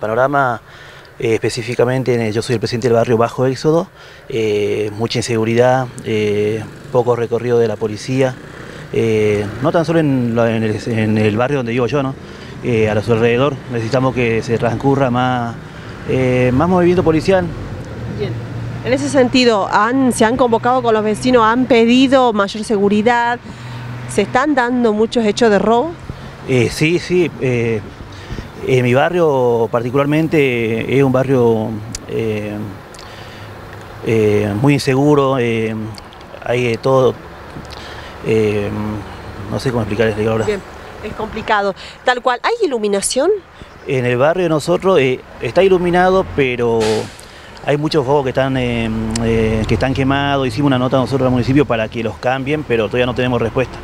panorama eh, específicamente yo soy el presidente del barrio Bajo Éxodo, eh, mucha inseguridad, eh, poco recorrido de la policía, no tan solo en, el, barrio donde vivo yo, ¿no? a los alrededor necesitamos que se transcurra más, más movimiento policial. Bien. En ese sentido, han, se han convocado con los vecinos, han pedido mayor seguridad, ¿se están dando muchos hechos de robo? sí, sí. En mi barrio particularmente es un barrio eh, eh, muy inseguro, eh, hay todo, no sé cómo explicarles ahora. Bien, es complicado. Tal cual, ¿hay iluminación? En el barrio de nosotros está iluminado, pero hay muchos focos que están, que están quemados. Hicimos una nota nosotros al municipio para que los cambien, pero todavía no tenemos respuesta.